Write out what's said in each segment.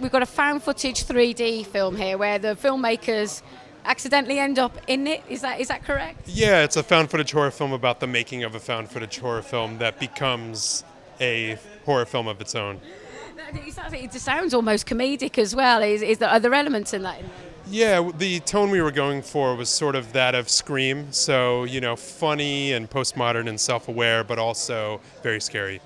We've got a found footage 3D film here where the filmmakers accidentally end up in it. Is that is that correct? Yeah, it's a found footage horror film about the making of a found footage horror film that becomes a horror film of its own. It sounds almost comedic as well. Is, is there, are there elements in that? In yeah, the tone we were going for was sort of that of Scream. So, you know, funny and postmodern and self aware, but also very scary.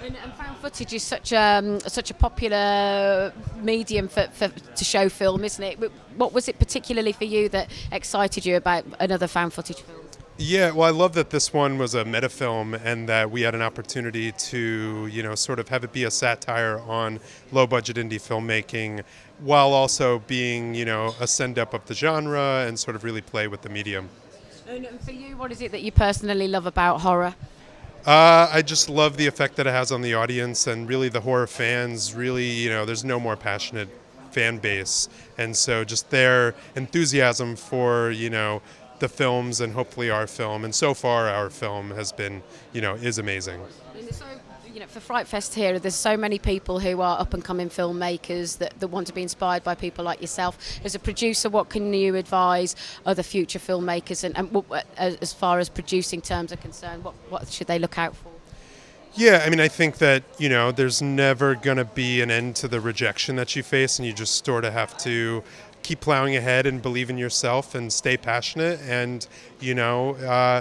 And, and, found footage is such a um, such a popular medium for, for, to show film, isn't it? What was it particularly for you that excited you about another found footage film? Yeah, well, I love that this one was a meta film and that we had an opportunity to, you know, sort of have it be a satire on low budget indie filmmaking while also being, you know, a send up of the genre and sort of really play with the medium. And for you, what is it that you personally love about horror? Uh, I just love the effect that it has on the audience and really the horror fans. Really, you know, there's no more passionate fan base, and so just their enthusiasm for you know the films and hopefully our film. And so far, our film has been, you know, is amazing. So, you know, for Fright Fest here, there's so many people who are up and coming filmmakers that, that want to be inspired by people like yourself. As a producer, what can you advise other future filmmakers, and, and as far as producing terms are concerned, what, what should they look out for? Yeah, I mean, I think that, you know, there's never going to be an end to the rejection that you face, and you just sort of have to keep plowing ahead and believe in yourself and stay passionate and you know uh,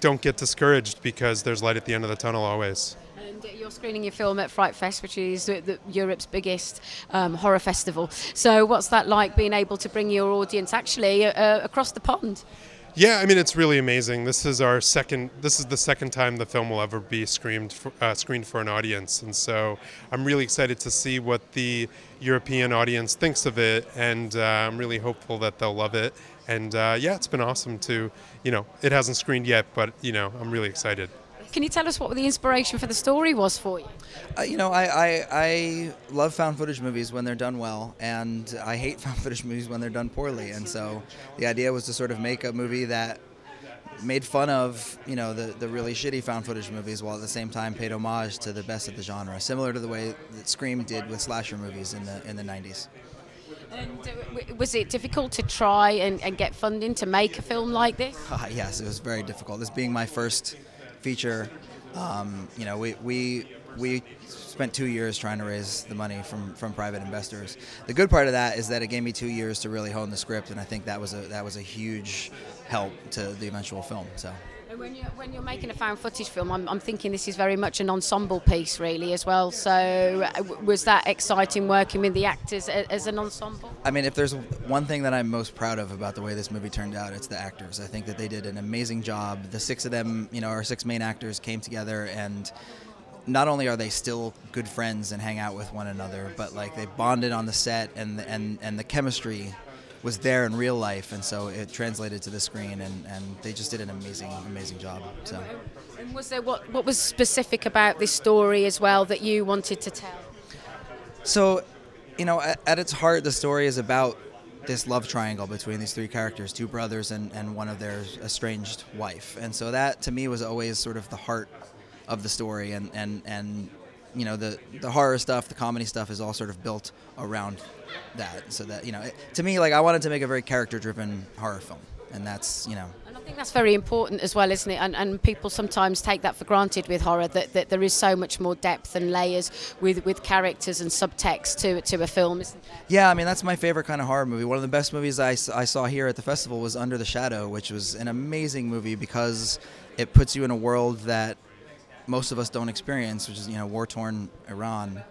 don't get discouraged because there's light at the end of the tunnel always. And you're screening your film at Fright Fest, which is the, the, Europe's biggest um, horror festival. So, what's that like being able to bring your audience actually uh, across the pond? Yeah, I mean it's really amazing. This is our second. This is the second time the film will ever be screened for, uh, screened for an audience, and so I'm really excited to see what the European audience thinks of it, and uh, I'm really hopeful that they'll love it. And uh, yeah, it's been awesome to, you know, it hasn't screened yet, but you know, I'm really excited. Can you tell us what the inspiration for the story was for you? Uh, you know, I, I, I love found footage movies when they're done well, and I hate found footage movies when they're done poorly. And so the idea was to sort of make a movie that made fun of you know the, the really shitty found footage movies while at the same time paid homage to the best of the genre, similar to the way that Scream did with slasher movies in the in the 90s. And uh, was it difficult to try and, and get funding to make a film like this? Uh, yes, it was very difficult. This being my first feature. Um, you know, we, we we spent two years trying to raise the money from, from private investors. The good part of that is that it gave me two years to really hone the script, and I think that was a that was a huge help to the eventual film. So. When you're, when you're making a found footage film, I'm, I'm thinking this is very much an ensemble piece, really, as well. So, was that exciting working with the actors as an ensemble? I mean, if there's one thing that I'm most proud of about the way this movie turned out, it's the actors. I think that they did an amazing job. The six of them, you know, our six main actors came together and not only are they still good friends and hang out with one another, but like they bonded on the set and and and the chemistry was there in real life, and so it translated to the screen, and, and they just did an amazing, amazing job. So. And was there what what was specific about this story as well that you wanted to tell? So, you know, at, at its heart, the story is about this love triangle between these three characters, two brothers and, and one of their estranged wife. And so that to me was always sort of the heart of the story and, and, and you know the the horror stuff, the comedy stuff is all sort of built around that. So that you know, it, to me, like I wanted to make a very character-driven horror film, and that's you know. And I think that's very important as well, isn't it? And, and people sometimes take that for granted with horror that, that there is so much more depth and layers with, with characters and subtext to to a film, isn't there? Yeah, I mean that's my favorite kind of horror movie. One of the best movies I, I saw here at the festival was Under the Shadow, which was an amazing movie because it puts you in a world that most of us don't experience, which is you know war torn Iran,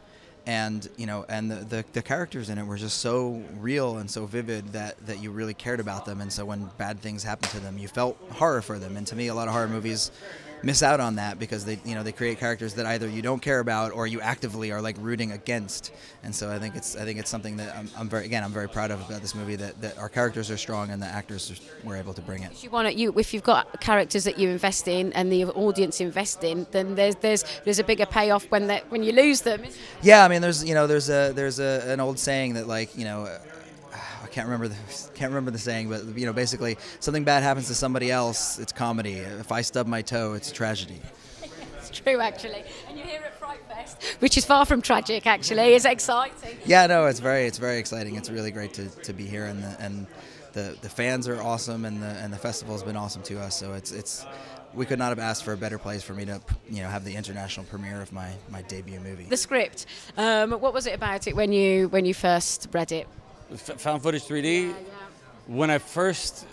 and you know and the, the, the characters in it were just so real and so vivid that that you really cared about them, and so when bad things happened to them, you felt horror for them. And to me, a lot of horror movies miss out on that because they you know they create characters that either you don't care about or you actively are like rooting against and so I think it's I think it's something that I'm, I'm very again I'm very proud of about this movie that, that our characters are strong and the actors were able to bring it. You want you if you've got characters that you invest in and the audience invest in then there's there's there's a bigger payoff when that when you lose them. Yeah, I mean there's you know there's a there's a, an old saying that like you know can't remember the can't remember the saying, but you know, basically, something bad happens to somebody else, it's comedy. If I stub my toe, it's a tragedy. That's true, actually. And you're here at Fright Fest, which is far from tragic, actually. It's exciting. Yeah, no, it's very it's very exciting. It's really great to, to be here, and the, and the, the fans are awesome, and the and the festival has been awesome to us. So it's it's we could not have asked for a better place for me to you know have the international premiere of my, my debut movie. The script. Um, what was it about it when you when you first read it? Found footage 3D. When I first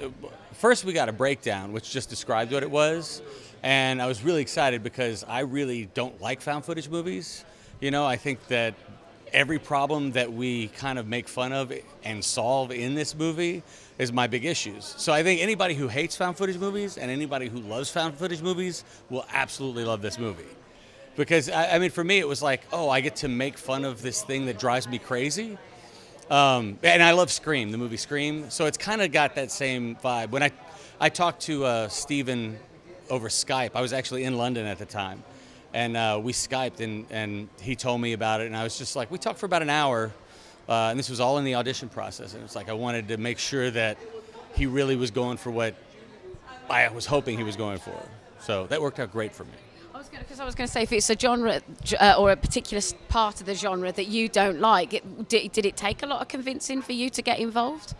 first we got a breakdown which just described what it was, and I was really excited because I really don't like found footage movies. You know, I think that every problem that we kind of make fun of and solve in this movie is my big issues. So I think anybody who hates found footage movies and anybody who loves found footage movies will absolutely love this movie. Because I, I mean, for me, it was like, oh, I get to make fun of this thing that drives me crazy. Um, and I love Scream, the movie Scream. So it's kind of got that same vibe. When I, I talked to uh, Steven over Skype, I was actually in London at the time. And uh, we Skyped, and, and he told me about it. And I was just like, we talked for about an hour. Uh, and this was all in the audition process. And it's like I wanted to make sure that he really was going for what I was hoping he was going for. So that worked out great for me. Was because I was going to say if it's a genre uh, or a particular part of the genre that you don't like, it, did, did it take a lot of convincing for you to get involved?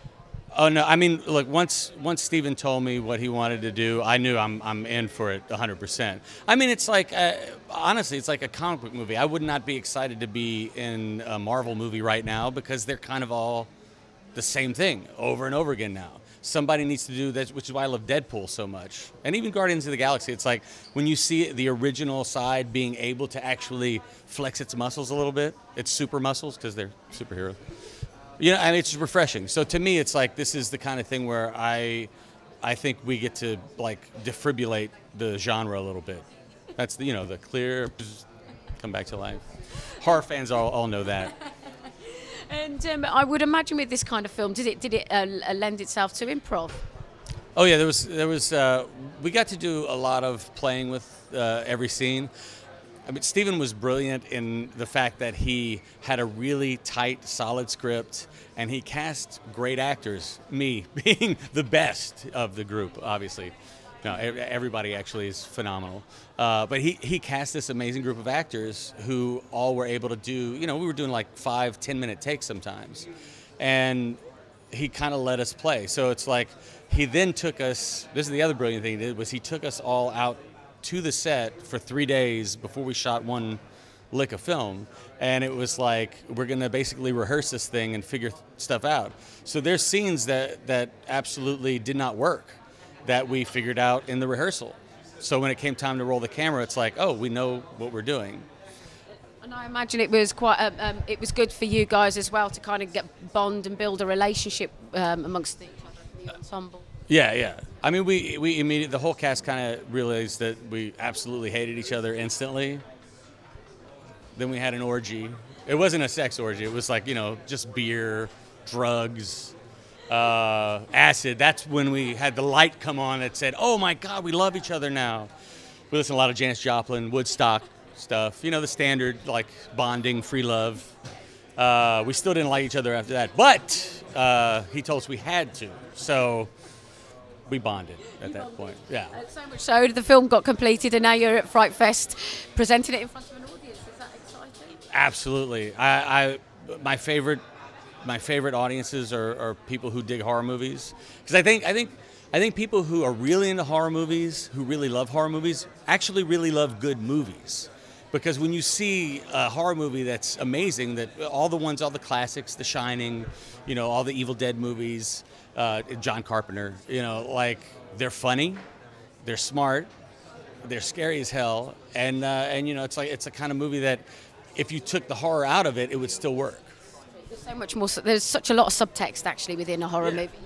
Oh no! I mean, look. Once once Steven told me what he wanted to do, I knew I'm I'm in for it 100. percent I mean, it's like uh, honestly, it's like a comic book movie. I would not be excited to be in a Marvel movie right now because they're kind of all the same thing over and over again now. Somebody needs to do that, which is why I love Deadpool so much, and even Guardians of the Galaxy. It's like when you see the original side being able to actually flex its muscles a little bit, its super muscles because they're superheroes you know, and it's refreshing. So to me, it's like this is the kind of thing where I, I think we get to like defibrillate the genre a little bit. That's the you know the clear, come back to life. Horror fans all, all know that. And um, I would imagine with this kind of film, did it did it uh, lend itself to improv? Oh yeah, there was there was uh, we got to do a lot of playing with uh, every scene. I mean, Steven was brilliant in the fact that he had a really tight, solid script, and he cast great actors. Me being the best of the group, obviously. No, everybody actually is phenomenal. Uh, but he, he cast this amazing group of actors who all were able to do, you know, we were doing like five, ten minute takes sometimes. And he kind of let us play. So it's like he then took us, this is the other brilliant thing he did, was he took us all out to the set for three days before we shot one lick of film and it was like we're going to basically rehearse this thing and figure stuff out so there's scenes that that absolutely did not work that we figured out in the rehearsal so when it came time to roll the camera it's like oh we know what we're doing and I imagine it was quite um, um, it was good for you guys as well to kind of get bond and build a relationship um, amongst the, the ensemble yeah, yeah. I mean, we we immediately the whole cast kind of realized that we absolutely hated each other instantly. Then we had an orgy. It wasn't a sex orgy. It was like you know just beer, drugs, uh, acid. That's when we had the light come on that said, "Oh my God, we love each other now." We listen to a lot of Janis Joplin, Woodstock stuff. You know the standard like bonding, free love. Uh, we still didn't like each other after that, but uh, he told us we had to. So we bonded at that point. Yeah. Uh, so much so the film got completed, and now you're at Fright Fest presenting it in front of an audience. Is that exciting? Absolutely. I, I my favorite my favorite audiences are, are people who dig horror movies because I think I think I think people who are really into horror movies, who really love horror movies, actually really love good movies. Because when you see a horror movie that's amazing, that all the ones, all the classics, The Shining, you know, all the Evil Dead movies, uh, John Carpenter. You know, like they're funny, they're smart, they're scary as hell, and uh, and you know, it's like it's a kind of movie that if you took the horror out of it, it would still work. There's so much more. There's such a lot of subtext actually within a horror yeah. movie.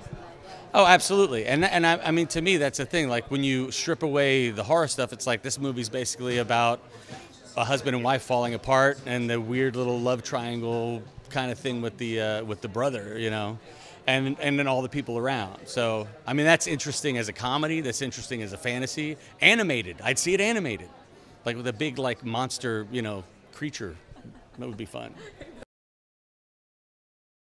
Oh, absolutely, and and I, I mean to me that's the thing. Like when you strip away the horror stuff, it's like this movie's basically about a husband and wife falling apart and the weird little love triangle kind of thing with the uh, with the brother, you know and and then all the people around. So I mean that's interesting as a comedy. That's interesting as a fantasy. Animated, I'd see it animated, like with a big like monster, you know, creature. That would be fun.